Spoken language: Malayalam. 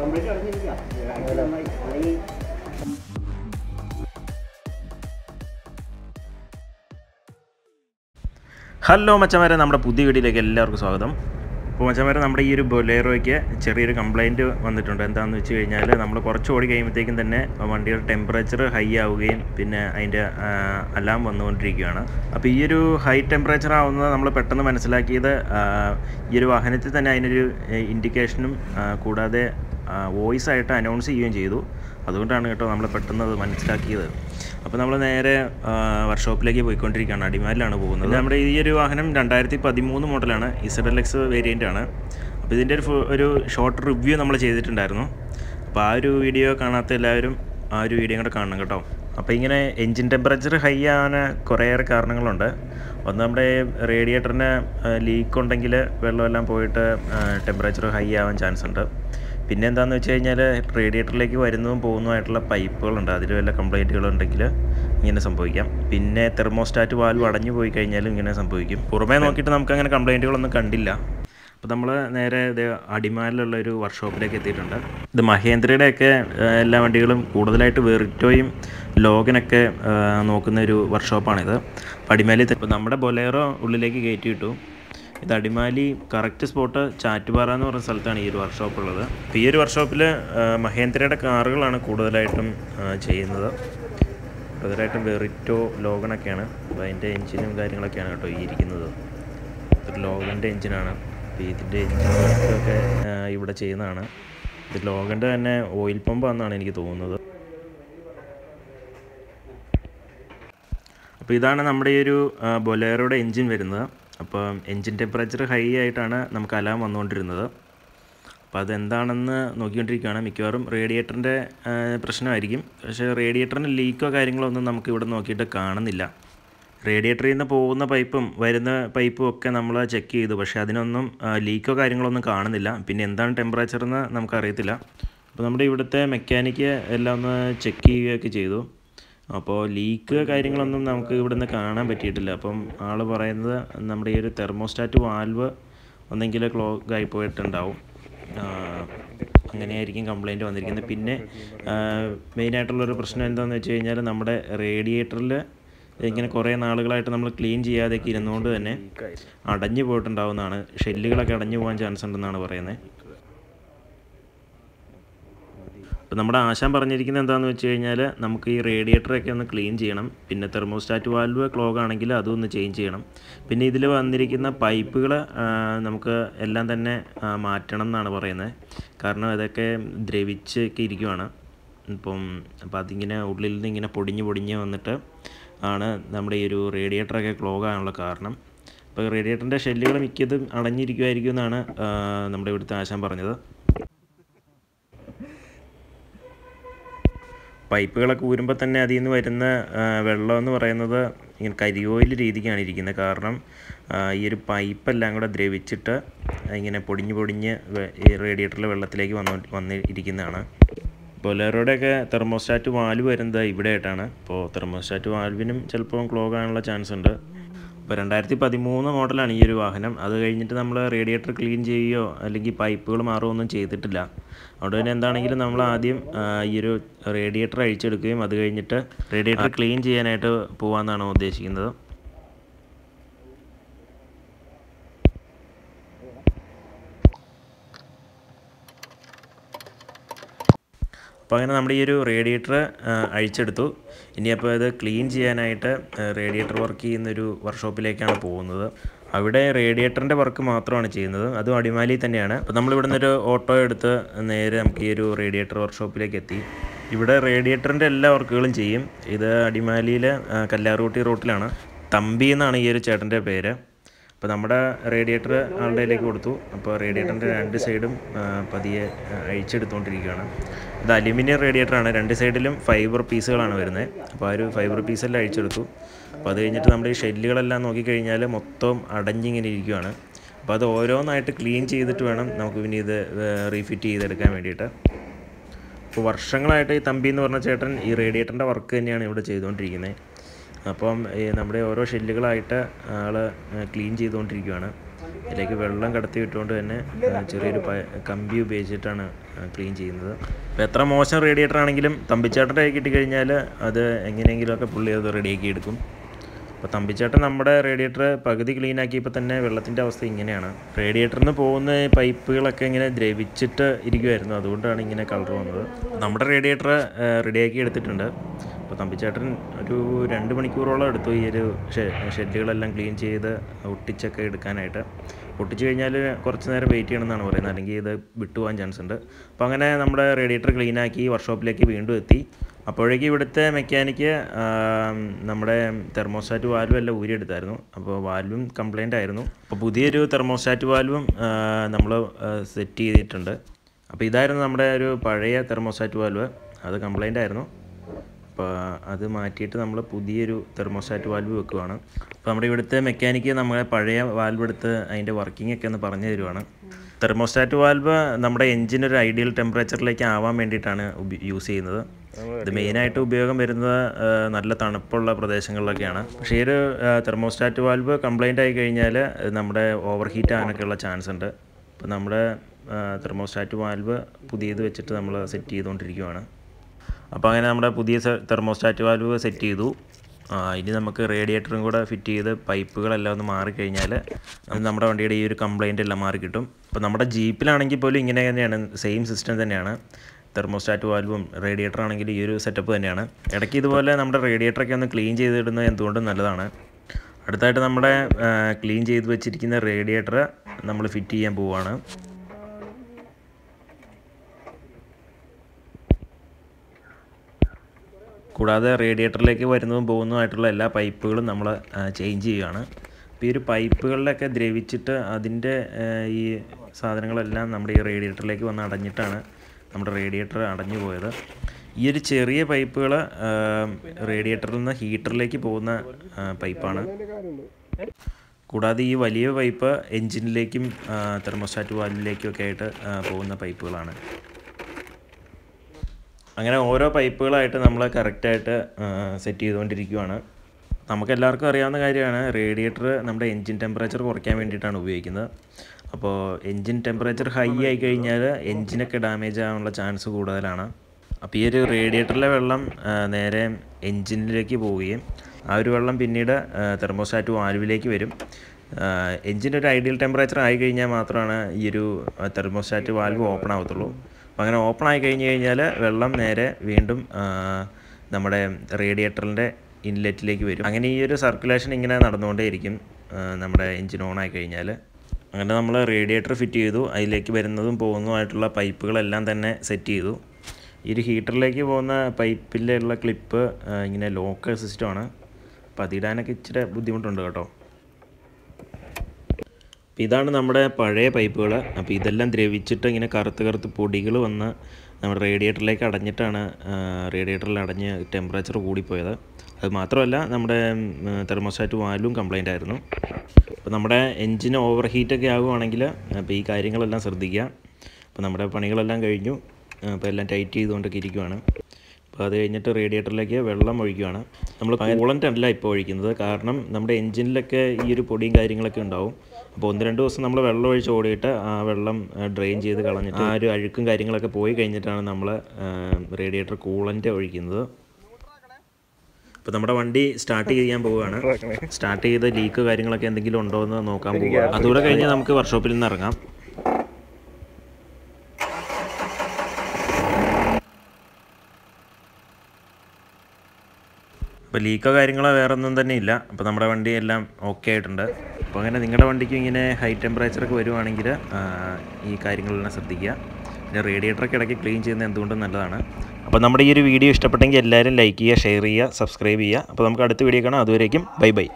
ഹലോ മച്ചമാരെ നമ്മുടെ പുതിയ വീഡിയോയിലേക്ക് എല്ലാവർക്കും സ്വാഗതം. അപ്പോൾ മച്ചമാരെ നമ്മുടെ ഈ ഒരു ബൊലേറോയ്ക്ക് ചെറിയൊരു കംപ്ലയിന്റ് വന്നിട്ടുണ്ട്. എന്താണെന്ന് വെച്ച് കഴിഞ്ഞാൽ നമ്മൾ കുറച്ച് ഓടി കഴിയുമ്പോഴത്തേക്കും തന്നെ വണ്ടിയുടെ ടെമ്പറേച്ചർ ഹൈ ആവുകയും പിന്നെ അതിന്റെ അലാം വന്നുകൊണ്ടിരിക്കുകയാണ്. അപ്പോൾ ഈ ഒരു ഹൈ ടെമ്പറേച്ചർ ആവുന്നത് നമ്മൾ പെട്ടെന്ന് മനസ്സിലാക്കിയത് ഈ ഒരു വാഹനത്തിൽ തന്നെ അതിനൊരു ഇൻഡിക്കേഷനും കൂടാതെ വോയിസ് ആയിട്ട് അനൗൺസ് ചെയ്യുകയും ചെയ്തു. അതുകൊണ്ടാണ് കേട്ടോ നമ്മൾ പെട്ടെന്ന് അത് മനസ്സിലാക്കിയത്. അപ്പോൾ നമ്മൾ നേരെ വർക്ക്ഷോപ്പിലേക്ക് പോയിക്കൊണ്ടിരിക്കുകയാണ്. അടിമാലിലാണ് പോകുന്നത്. നമ്മുടെ ഈ ഒരു വാഹനം രണ്ടായിരത്തി പതിമൂന്ന് മോഡലാണ് ഇസഡ് എൽ എക്സ് വേരിയന്റ് ആണ്. അപ്പോൾ ഇതിന്റെ ഒരു ഒരു ഷോർട്ട് റിവ്യൂ നമ്മൾ ചെയ്തിട്ടുണ്ടായിരുന്നു. അപ്പോൾ ആ ഒരു വീഡിയോ കാണാത്ത എല്ലാവരും ആ ഒരു വീഡിയോ കൂടെ കാണണം കേട്ടോ. അപ്പോൾ ഇങ്ങനെ എൻജിൻ ടെമ്പറേച്ചർ ഹൈ ആവാൻ കുറേയേറെ കാരണങ്ങളുണ്ട്. ഒന്ന് നമ്മുടെ റേഡിയേറ്ററിന് ലീക്ക് ഉണ്ടെങ്കിൽ വെള്ളമെല്ലാം പോയിട്ട് ടെമ്പറേച്ചർ ഹൈ ആവാൻ ചാൻസ് ഉണ്ട്. പിന്നെ എന്താണെന്ന് വെച്ച് കഴിഞ്ഞാൽ റേഡിയേറ്ററിലേക്ക് വരുന്നതും പോകുന്നതുമായിട്ടുള്ള പൈപ്പുകളുണ്ട്. അതിൽ വല്ല കംപ്ലൈന്റുകൾ ഉണ്ടെങ്കിൽ ഇങ്ങനെ സംഭവിക്കാം. പിന്നെ തെർമോസ്റ്റാറ്റ് വാൽവ് അടഞ്ഞു പോയി കഴിഞ്ഞാലും ഇങ്ങനെ സംഭവിക്കും. പുറമേ നോക്കിയിട്ട് നമുക്ക് അങ്ങനെ കംപ്ലൈന്റുകളൊന്നും കണ്ടില്ല. അപ്പോൾ നമ്മൾ നേരെ ഇത് അടിമാലിലുള്ള ഒരു വർക്ക്ഷോപ്പിലേക്ക് എത്തിയിട്ടുണ്ട്. ഇത് മഹേന്ദ്രയുടെയൊക്കെ എല്ലാ വണ്ടികളും കൂടുതലായിട്ട് വെറിറ്റോയും ലോഗനൊക്കെ നോക്കുന്ന ഒരു വർക്ക്ഷോപ്പാണിത്. അപ്പോൾ അടിമാലി ഇപ്പോൾ നമ്മുടെ ബൊലേറോ ഉള്ളിലേക്ക് കയറ്റി വിട്ടു ഇത് അടിമാലി കറക്റ്റ് സ്പോട്ട് ചാറ്റുപാറ എന്ന് പറഞ്ഞ സ്ഥലത്താണ് ഈ ഒരു വർക്ക്ഷോപ്പ് ഉള്ളത്. ഈ ഒരു വർക്ക്ഷോപ്പിൽ മഹേന്ദ്രയുടെ കാറുകളാണ് കൂടുതലായിട്ടും ചെയ്യുന്നത്. കൂടുതലായിട്ടും വെറിറ്റോ ലോഗണൊക്കെയാണ്. അപ്പോൾ അതിന്റെ എഞ്ചിനും കാര്യങ്ങളൊക്കെയാണ് കേട്ടോ ഈ ഇരിക്കുന്നത്. ഒരു ലോഗന്റെ എഞ്ചിനാണ് അപ്പോൾ ഇതിന്റെ എഞ്ചിനൊക്കെ ഇവിടെ ചെയ്യുന്നതാണ്. ഇത് ലോഗന്റെ തന്നെ ഓയിൽ പമ്പ് പമ്പാണെന്നാണ് എനിക്ക് തോന്നുന്നത്. അപ്പോൾ ഇതാണ് നമ്മുടെ ഈ ഒരു ബൊലേറോയുടെ എൻജിൻ വരുന്നത്. അപ്പോൾ എൻജിൻ ടെമ്പറേച്ചർ ഹൈ ആയിട്ടാണ് നമുക്ക് അലാം വന്നുകൊണ്ടിരുന്നത്. അപ്പോൾ അതെന്താണെന്ന് നോക്കിക്കൊണ്ടിരിക്കുകയാണ്. മിക്കവാറും റേഡിയേറ്ററിന്റെ പ്രശ്നമായിരിക്കും. പക്ഷേ റേഡിയേറ്ററിന് ലീക്കോ കാര്യങ്ങളോ ഒന്നും നമുക്ക് ഇവിടെ നോക്കിയിട്ട് കാണുന്നില്ല. റേഡിയേറ്ററിൽ നിന്ന് പോകുന്ന പൈപ്പും വരുന്ന പൈപ്പും ഒക്കെ നമ്മൾ ചെക്ക് ചെയ്തു. പക്ഷേ അതിനൊന്നും ലീക്കോ കാര്യങ്ങളൊന്നും കാണുന്നില്ല. പിന്നെ എന്താണ് ടെമ്പറേച്ചർ എന്ന് നമുക്കറിയത്തില്ല. അപ്പോൾ നമ്മുടെ ഇവിടുത്തെ മെക്കാനിക്ക് എല്ലാം ഒന്ന് ചെക്ക് ചെയ്യുകയൊക്കെ ചെയ്തു. അപ്പോൾ ലീക്ക് കാര്യങ്ങളൊന്നും നമുക്ക് ഇവിടുന്ന് കാണാൻ പറ്റിയിട്ടില്ല. അപ്പം ആൾ പറയുന്നത് നമ്മുടെ ഈ ഒരു തെർമോസ്റ്റാറ്റ് വാൽവ് ഒന്നെങ്കിൽ ക്ലോക്ക് ആയി പോയിട്ടുണ്ടാവും. അങ്ങനെയായിരിക്കും കംപ്ലൈന്റ് വന്നിരിക്കുന്നത്. പിന്നെ മെയിനായിട്ടുള്ളൊരു പ്രശ്നം എന്താണെന്ന് വെച്ച് കഴിഞ്ഞാൽ നമ്മുടെ റേഡിയേറ്ററിൽ ഇങ്ങനെ കുറേ നാളുകളായിട്ട് നമ്മൾ ക്ലീൻ ചെയ്യാതെയൊക്കെ ഇരുന്നുകൊണ്ട് തന്നെ അടഞ്ഞു പോയിട്ടുണ്ടാവുന്നതാണ്. ഷെല്ലുകളൊക്കെ അടഞ്ഞു പോകാൻ ചാൻസ് ഉണ്ടെന്നാണ് പറയുന്നത് അപ്പോൾ നമ്മുടെ ആശാൻ പറഞ്ഞിരിക്കുന്നത് എന്താണെന്ന് വെച്ച് കഴിഞ്ഞാൽ നമുക്ക് ഈ റേഡിയേറ്ററൊക്കെ ഒന്ന് ക്ലീൻ ചെയ്യണം. പിന്നെ തെർമോസ്റ്റാറ്റ് വാൽവ് ക്ലോഗ് ആണെങ്കിൽ അതും ഒന്ന് ചേഞ്ച് ചെയ്യണം. പിന്നെ ഇതിൽ വന്നിരിക്കുന്ന പൈപ്പുകൾ നമുക്ക് എല്ലാം തന്നെ മാറ്റണം എന്നാണ് പറയുന്നത് കാരണം ഇതൊക്കെ ദ്രവിച്ചൊക്കെ ഇരിക്കുവാണ്. ഇപ്പം അപ്പോൾ അതിങ്ങനെ ഉള്ളിൽ നിന്ന് ഇങ്ങനെ പൊടിഞ്ഞ് പൊടിഞ്ഞ് വന്നിട്ട് ആണ് നമ്മുടെ ഈ ഒരു റേഡിയേറ്ററൊക്കെ ക്ലോഗ് ആകാനുള്ള കാരണം. അപ്പോൾ റേഡിയേറ്ററിന്റെ ഷെല്ലുകൾ മിക്കതും അടഞ്ഞിരിക്കുമായിരിക്കും എന്നാണ് നമ്മുടെ ഇവിടുത്തെ ആശാൻ പറഞ്ഞത്. പൈപ്പുകളൊക്കെ ഊരുമ്പോൾ തന്നെ അതിൽ നിന്ന് വരുന്ന വെള്ളം എന്ന് പറയുന്നത് ഇങ്ങനെ കരിയോയിൽ രീതിക്കാണ് ഇരിക്കുന്നത്. കാരണം ഈ ഒരു പൈപ്പെല്ലാം കൂടെ ദ്രവിച്ചിട്ട് ഇങ്ങനെ പൊടിഞ്ഞ് പൊടിഞ്ഞ് ഈ റേഡിയേറ്ററിലെ വെള്ളത്തിലേക്ക് വന്നു വന്ന് ഇരിക്കുന്നതാണ്. ബൊലേറോയുടെയൊക്കെ തെർമോസ്റ്റാറ്റ് വാൽവ് വരുന്നത് ഇവിടെ ആയിട്ടാണ് അപ്പോൾ തെർമോസ്റ്റാറ്റ് വാൽവിനും ചിലപ്പോൾ ക്ലോഗ് ആകാനുള്ള ചാൻസ് ഉണ്ട് ഇപ്പോൾ രണ്ടായിരത്തി പതിമൂന്ന് മോഡലാണ് ഈ ഒരു വാഹനം. അത് കഴിഞ്ഞിട്ട് നമ്മൾ റേഡിയേറ്റർ ക്ലീൻ ചെയ്യുകയോ അല്ലെങ്കിൽ പൈപ്പുകൾ മാറുകയോ ഒന്നും ചെയ്തിട്ടില്ല. അതുകൊണ്ട് തന്നെ എന്താണെങ്കിലും നമ്മൾ ആദ്യം ഈ ഒരു റേഡിയേറ്റർ അഴിച്ചെടുക്കുകയും അത് കഴിഞ്ഞിട്ട് റേഡിയേറ്റർ ക്ലീൻ ചെയ്യാനായിട്ട് പോകാമെന്നാണ് ഉദ്ദേശിക്കുന്നത്. അപ്പോൾ അങ്ങനെ നമ്മുടെ ഈ ഒരു റേഡിയേറ്റർ അഴിച്ചെടുത്തു. ഇനിയപ്പോൾ ഇത് ക്ലീൻ ചെയ്യാനായിട്ട് റേഡിയേറ്റർ വർക്ക് ചെയ്യുന്നൊരു വർക്ക്ഷോപ്പിലേക്കാണ് പോകുന്നത്. അവിടെ റേഡിയേറ്ററിന്റെ വർക്ക് മാത്രമാണ് ചെയ്യുന്നത്. അതും അടിമാലി തന്നെയാണ്. അപ്പോൾ നമ്മൾ ഒരു ഓട്ടോ എടുത്ത് നേരെ നമുക്ക് ഈ ഒരു റേഡിയേറ്റർ വർക്ക്ഷോപ്പിലേക്ക് എത്തി. ഇവിടെ റേഡിയേറ്ററിന്റെ എല്ലാ വർക്കുകളും ചെയ്യും. ഇത് അടിമാലിയിലെ കല്ലാറൂട്ടി റോട്ടിലാണ്. തമ്പി എന്നാണ് ഈ ഒരു ചേട്ടന്റെ പേര്. അപ്പോൾ നമ്മുടെ റേഡിയേറ്റർ ആളുടെ കയ്യിലേക്ക് കൊടുത്തു. അപ്പോൾ റേഡിയേറ്ററിന്റെ രണ്ട് സൈഡും പതിയെ അഴിച്ചെടുത്തുകൊണ്ടിരിക്കുകയാണ് ഇത് അലുമിനിയം റേഡിയേറ്ററാണ്. രണ്ട് സൈഡിലും ഫൈബർ പീസുകളാണ് വരുന്നത്. അപ്പോൾ ആ ഒരു ഫൈബർ പീസെല്ലാം അഴിച്ചെടുത്തു. അപ്പോൾ അത് കഴിഞ്ഞിട്ട് നമ്മുടെ ഈ ഷെല്ലുകളെല്ലാം നോക്കിക്കഴിഞ്ഞാൽ മൊത്തം അടഞ്ഞിങ്ങനെ ഇരിക്കുകയാണ് അപ്പോൾ അത് ഓരോന്നായിട്ട് ക്ലീൻ ചെയ്തിട്ട് വേണം നമുക്ക് പിന്നെ ഇത് റീഫിറ്റ് ചെയ്തെടുക്കാൻ വേണ്ടിയിട്ട്. അപ്പോൾ വർഷങ്ങളായിട്ട് ഈ തമ്പി എന്ന് പറഞ്ഞ ചേട്ടൻ ഈ റേഡിയേറ്ററിന്റെ വർക്ക് തന്നെയാണ് ഇവിടെ ചെയ്തുകൊണ്ടിരിക്കുന്നത്. അപ്പം ഈ നമ്മുടെ ഓരോ ഷെല്ലുകളായിട്ട് ആൾ ക്ലീൻ ചെയ്തുകൊണ്ടിരിക്കുകയാണ് ഇതിലേക്ക് വെള്ളം കടത്തി വിട്ടുകൊണ്ട് തന്നെ ചെറിയൊരു കമ്പി ഉപയോഗിച്ചിട്ടാണ് ക്ലീൻ ചെയ്യുന്നത്. അപ്പോൾ എത്ര മോശം റേഡിയേറ്റർ ആണെങ്കിലും തമ്പിച്ചാട്ടന്റെ കിട്ടിക്കഴിഞ്ഞാൽ അത് എങ്ങനെയെങ്കിലുമൊക്കെ പുള്ളി അത് റെഡിയാക്കി എടുക്കും. അപ്പോൾ തമ്പിച്ചേട്ടൻ നമ്മുടെ റേഡിയേറ്റർ പകുതി ക്ലീൻ ആക്കിയപ്പോൾ തന്നെ വെള്ളത്തിന്റെ അവസ്ഥ ഇങ്ങനെയാണ്. റേഡിയേറ്ററിൽ നിന്ന് പോകുന്ന പൈപ്പുകളൊക്കെ ഇങ്ങനെ ദ്രവിച്ചിട്ട് ഇരിക്കുമായിരുന്നു അതുകൊണ്ടാണ് ഇങ്ങനെ കളർ വന്നത്. നമ്മുടെ റേഡിയേറ്റർ റെഡിയാക്കി എടുത്തിട്ടുണ്ട്. അപ്പോൾ തമ്പിച്ചേട്ടൻ ഒരു രണ്ട് മണിക്കൂറോളം എടുത്തു ഈ ഒരു ഷെഡുകളെല്ലാം ക്ലീൻ ചെയ്ത് ഒട്ടിച്ചൊക്കെ എടുക്കാനായിട്ട്. ഒട്ടിച്ച് കഴിഞ്ഞാൽ കുറച്ച് നേരം വെയിറ്റ് ചെയ്യണമെന്നാണ് പറയുന്നത്. അല്ലെങ്കിൽ ഇത് വിട്ടുപോകാൻ ചാൻസ് ഉണ്ട് അപ്പോൾ അങ്ങനെ നമ്മുടെ റേഡിയേറ്റർ ക്ലീനാക്കി വർക്ക്ഷോപ്പിലേക്ക് വീണ്ടും എത്തി. അപ്പോഴേക്കും ഇവിടുത്തെ മെക്കാനിക്ക് നമ്മുടെ തെർമോസ്റ്റാറ്റ് വാൽവ് എല്ലാം ഊരിയെടുത്തായിരുന്നു. അപ്പോൾ വാൽവും കംപ്ലൈന്റ് ആയിരുന്നു. അപ്പോൾ പുതിയൊരു തെർമോസ്റ്റാറ്റ് വാൽവും നമ്മൾ സെറ്റ് ചെയ്തിട്ടുണ്ട്. അപ്പോൾ ഇതായിരുന്നു നമ്മുടെ ഒരു പഴയ തെർമോസ്റ്റാറ്റ് വാൽവ്. അത് കംപ്ലൈന്റ് ആയിരുന്നു. അപ്പോൾ അത് മാറ്റിയിട്ട് നമ്മൾ പുതിയൊരു തെർമോസ്റ്റാറ്റ് വാൽവ് വെക്കുവാണ്. അപ്പോൾ നമ്മുടെ ഇവിടുത്തെ മെക്കാനിക്ക് നമ്മളെ പഴയ വാൽവ് എടുത്ത് അതിന്റെ വർക്കിംഗ് ഒക്കെ ഒന്ന് പറഞ്ഞു തരുവാണ്. തെർമോസ്റ്റാറ്റ് വാൽവ് നമ്മുടെ എഞ്ചിൻ ഒരു ഐഡിയൽ ടെമ്പറേച്ചറിലേക്ക് ആവാൻ വേണ്ടിയിട്ടാണ് യൂസ് ചെയ്യുന്നത്. ഇത് മെയിനായിട്ട് ഉപയോഗം വരുന്നത് നല്ല തണുപ്പുള്ള പ്രദേശങ്ങളിലൊക്കെയാണ്. പക്ഷേ ഈ ഒരു തെർമോസ്റ്റാറ്റ് വാൽവ് കംപ്ലൈന്റ് ആയി കഴിഞ്ഞാൽ നമ്മുടെ ഓവർ ഹീറ്റ് ആകാനൊക്കെയുള്ള ചാൻസ് ഉണ്ട്. അപ്പോൾ നമ്മുടെ തെർമോസ്റ്റാറ്റ് വാൽവ് പുതിയത് വെച്ചിട്ട് നമ്മൾ സെറ്റ് ചെയ്തുകൊണ്ടിരിക്കുകയാണ് അപ്പോൾ അങ്ങനെ നമ്മുടെ പുതിയ തെർമോസ്റ്റാറ്റ് വാൽവ് സെറ്റ് ചെയ്തു. ഇനി നമുക്ക് റേഡിയേറ്ററും കൂടെ ഫിറ്റ് ചെയ്ത് പൈപ്പുകളെല്ലാം ഒന്ന് മാറിക്കഴിഞ്ഞാൽ നമ്മുടെ വണ്ടിയുടെ ഈ ഒരു കംപ്ലയിന്റ് എല്ലാം മാറി കിട്ടും. അപ്പോൾ നമ്മുടെ ജീപ്പിലാണെങ്കിൽ പോലും ഇങ്ങനെ തന്നെയാണ് സെയിം സിസ്റ്റം തന്നെയാണ്. തെർമോസ്റ്റാറ്റ് വാൽവും റേഡിയേറ്റർ ആണെങ്കിൽ ഈ ഒരു സെറ്റപ്പ് തന്നെയാണ്. ഇടയ്ക്ക് ഇതുപോലെ നമ്മുടെ റേഡിയേറ്ററൊക്കെ ഒന്ന് ക്ലീൻ ചെയ്തിടുന്നത് എന്തുകൊണ്ടും നല്ലതാണ്. അടുത്തായിട്ട് നമ്മുടെ ക്ലീൻ ചെയ്ത് വെച്ചിരിക്കുന്ന റേഡിയേറ്റർ നമ്മൾ ഫിറ്റ് ചെയ്യാൻ പോവുകയാണ് കൂടാതെ റേഡിയേറ്ററിലേക്ക് വരുന്നതും പോകുന്നതുമായിട്ടുള്ള എല്ലാ പൈപ്പുകളും നമ്മൾ ചേഞ്ച് ചെയ്യുകയാണ്. അപ്പോൾ ഈ ഒരു പൈപ്പുകളിലൊക്കെ ദ്രവിച്ചിട്ട് അതിന്റെ ഈ സാധനങ്ങളെല്ലാം നമ്മുടെ ഈ റേഡിയേറ്ററിലേക്ക് വന്ന് അടഞ്ഞിട്ടാണ് നമ്മുടെ റേഡിയേറ്റർ അടഞ്ഞു പോയത്. ഈ ഒരു ചെറിയ പൈപ്പുകൾ റേഡിയേറ്ററിൽ നിന്ന് ഹീറ്ററിലേക്ക് പോകുന്ന പൈപ്പാണ്. കൂടാതെ ഈ വലിയ പൈപ്പ് എൻജിനിലേക്കും തെർമോസ്റ്റാറ്റ് വാൽവിലേക്കും ഒക്കെ ആയിട്ട് പോകുന്ന പൈപ്പുകളാണ്. അങ്ങനെ ഓരോ പൈപ്പുകളായിട്ട് നമ്മൾ കറക്റ്റായിട്ട് സെറ്റ് ചെയ്തുകൊണ്ടിരിക്കുകയാണ് നമുക്ക് എല്ലാവർക്കും അറിയാവുന്ന കാര്യമാണ് റേഡിയേറ്റർ നമ്മുടെ എൻജിൻ ടെമ്പറേച്ചർ കുറയ്ക്കാൻ വേണ്ടിയിട്ടാണ് ഉപയോഗിക്കുന്നത്. അപ്പോൾ എൻജിൻ ടെമ്പറേച്ചർ ഹൈ ആയി കഴിഞ്ഞാൽ എൻജിനൊക്കെ ഡാമേജ് ആകാനുള്ള ചാൻസ് കൂടുതലാണ്. അപ്പോൾ ഈ ഒരു റേഡിയേറ്ററിലെ വെള്ളം നേരെ എൻജിനിലേക്ക് പോവുകയും ആ ഒരു വെള്ളം പിന്നീട് തെർമോസ്റ്റാറ്റ് വാൽവിലേക്ക് വരും. എൻജിൻ ഒരു ഐഡിയൽ ടെമ്പറേച്ചർ ആയി കഴിഞ്ഞാൽ മാത്രമാണ് ഈ ഒരു തെർമോസ്റ്റാറ്റ് വാൽവ് ഓപ്പൺ ആവത്തുള്ളൂ. അപ്പോൾ അങ്ങനെ ഓപ്പൺ ആയി കഴിഞ്ഞ് കഴിഞ്ഞാൽ വെള്ളം നേരെ വീണ്ടും നമ്മുടെ റേഡിയേറ്ററിന്റെ ഇൻലെറ്റിലേക്ക് വരും. അങ്ങനെ ഈ ഒരു സർക്കുലേഷൻ ഇങ്ങനെ നടന്നുകൊണ്ടേയിരിക്കും നമ്മുടെ എഞ്ചിൻ ഓൺ ആയി കഴിഞ്ഞാൽ അങ്ങനെ നമ്മൾ റേഡിയേറ്റർ ഫിറ്റ് ചെയ്തു അതിലേക്ക് വരുന്നതും പോകുന്നതുമായിട്ടുള്ള പൈപ്പുകളെല്ലാം തന്നെ സെറ്റ് ചെയ്തു. ഈ ഒരു ഹീറ്ററിലേക്ക് പോകുന്ന പൈപ്പിലുള്ള ക്ലിപ്പ് ഇങ്ങനെ ലോക്കൽ സിസ്റ്റമാണ് അപ്പോൾ അതിടാനൊക്കെ ഇച്ചിരി ബുദ്ധിമുട്ടുണ്ട് കേട്ടോ. അപ്പോൾ ഇതാണ് നമ്മുടെ പഴയ പൈപ്പുകൾ അപ്പോൾ ഇതെല്ലാം ദ്രവിച്ചിട്ട് ഇങ്ങനെ കറുത്ത് കറുത്ത് പൊടികൾ വന്ന് നമ്മുടെ റേഡിയേറ്ററിലേക്ക് അടഞ്ഞിട്ടാണ് റേഡിയേറ്ററിൽ അടഞ്ഞ് ടെമ്പറേച്ചർ കൂടിപ്പോയത്. അത് മാത്രമല്ല നമ്മുടെ തെർമോസ്റ്റാറ്റ് വാലും കംപ്ലൈന്റ് ആയിരുന്നു. അപ്പോൾ നമ്മുടെ എൻജിൻ ഓവർ ഹീറ്റൊക്കെ ആകുവാണെങ്കിൽ അപ്പോൾ ഈ കാര്യങ്ങളെല്ലാം ശ്രദ്ധിക്കുക. അപ്പോൾ നമ്മുടെ പണികളെല്ലാം കഴിഞ്ഞു. അപ്പോൾ എല്ലാം ടൈറ്റ് ചെയ്തുകൊണ്ടൊക്കെ ഇരിക്കുവാണ്. അപ്പോൾ അത് കഴിഞ്ഞിട്ട് റേഡിയേറ്ററിലേക്ക് വെള്ളം ഒഴിക്കുകയാണ് നമ്മൾ കൂളന്റ് അല്ല ഇപ്പോൾ ഒഴിക്കുന്നത്. കാരണം നമ്മുടെ എൻജിനിലൊക്കെ ഈ ഒരു പൊടിയും കാര്യങ്ങളൊക്കെ ഉണ്ടാവും. അപ്പോൾ ഒന്ന് രണ്ട് ദിവസം നമ്മൾ വെള്ളം ഒഴിച്ച് ഓടിയിട്ട് ആ വെള്ളം ഡ്രെയിൻ ചെയ്ത് കളഞ്ഞിട്ട് ആ ഒരു അഴുക്കും കാര്യങ്ങളൊക്കെ പോയി കഴിഞ്ഞിട്ടാണ് നമ്മൾ റേഡിയേറ്റർ കൂളന്റ് ഒഴിക്കുന്നത്. ഇപ്പോൾ നമ്മുടെ വണ്ടി സ്റ്റാർട്ട് ചെയ്യാൻ പോവുകയാണ്. സ്റ്റാർട്ട് ചെയ്ത് ലീക്ക് കാര്യങ്ങളൊക്കെ എന്തെങ്കിലും ഉണ്ടോ എന്ന് നോക്കാൻ പോവുക അതുകൂടെ കഴിഞ്ഞ് നമുക്ക് വർക്ക്ഷോപ്പിൽ നിന്ന് ഇറങ്ങാം. അപ്പോൾ ലീക്കോ കാര്യങ്ങളോ വേറെ ഒന്നും തന്നെ ഇല്ല. അപ്പോൾ നമ്മുടെ വണ്ടി എല്ലാം ഓക്കെ ആയിട്ടുണ്ട്. അപ്പോൾ അങ്ങനെ നിങ്ങളുടെ വണ്ടിക്ക് ഇങ്ങനെ ഹൈ ടെമ്പറേച്ചറൊക്കെ വരുവാണെങ്കിൽ ഈ കാര്യങ്ങളെല്ലാം ശ്രദ്ധിക്കുക. പിന്നെ റേഡിയേറ്ററൊക്കെ ഇടയ്ക്ക് ക്ലീൻ ചെയ്യുന്നത് എന്തുകൊണ്ടും നല്ലതാണ്. അപ്പോൾ നമ്മുടെ ഈ ഒരു വീഡിയോ ഇഷ്ടപ്പെട്ടെങ്കിൽ എല്ലാവരും ലൈക്ക് ചെയ്യുക ഷെയർ ചെയ്യുക സബ്സ്ക്രൈബ് ചെയ്യുക. അപ്പോൾ നമുക്ക് അടുത്ത വീഡിയോ കാണാം. അതുവരേക്കും ബൈ ബൈ